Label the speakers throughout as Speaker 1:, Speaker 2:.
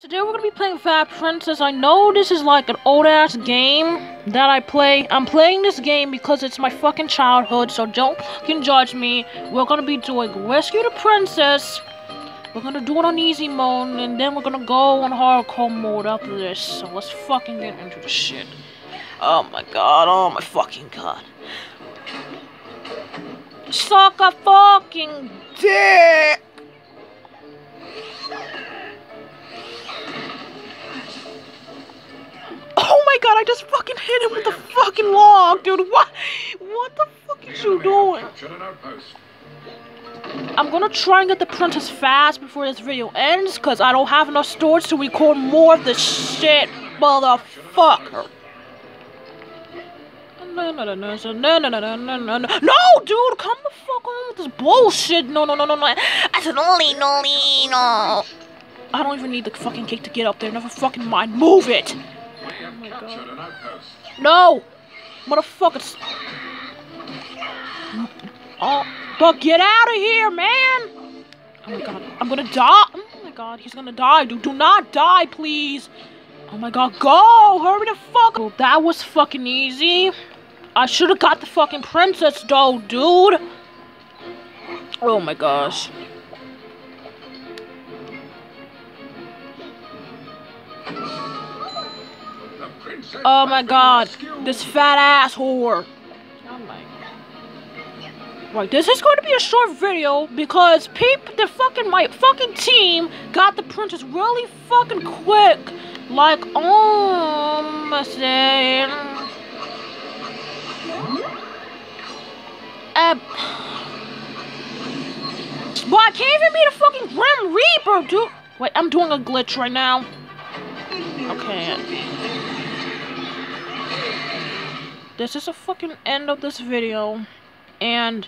Speaker 1: Today we're gonna be playing Fat Princess. I know this is like an old ass game that I play. I'm playing this game because it's my fucking childhood, so don't fucking judge me. We're gonna be doing Rescue the Princess. We're gonna do it on easy mode, and then we're gonna go on hardcore mode after this. So let's fucking get into the shit. Oh my god, oh my fucking god. Suck a fucking dick! God, I just fucking hit him with the fucking log, dude. What? What the fuck is you doing? I'm gonna try and get the princess fast before this video ends, because I don't have enough storage to record more of this shit, motherfucker. No, no, no, no, no, no, no, no, no, no, dude, come the fuck on with this bullshit. No, no, no, no, no. I said, no, no, no. I don't even need the fucking cake to get up there. Never fucking mind. Move it. Oh god. No! Motherfuckers. Oh, but get out of here, man! Oh my god, I'm gonna die. Oh my god, he's gonna die, dude. Do not die, please. Oh my god, go! Hurry the fuck up. That was fucking easy. I should have got the fucking princess, though, dude. Oh my gosh. Oh my god, this fat ass whore. Oh. Right, this is going to be a short video because peep, the fucking my fucking team got the princess really fucking quick. Like, oh, my saying. Uh, but I can't even beat a fucking Grim Reaper, dude. Wait, I'm doing a glitch right now. Okay. This is a fucking end of this video. And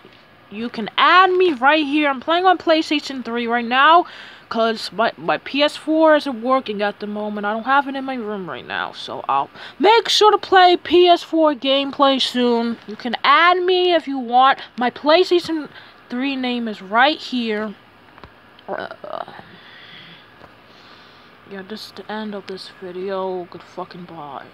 Speaker 1: you can add me right here. I'm playing on PlayStation 3 right now. Because my, my PS4 isn't working at the moment. I don't have it in my room right now. So I'll make sure to play PS4 gameplay soon. You can add me if you want. My PlayStation 3 name is right here. Uh, yeah, this is the end of this video. Good fucking bye.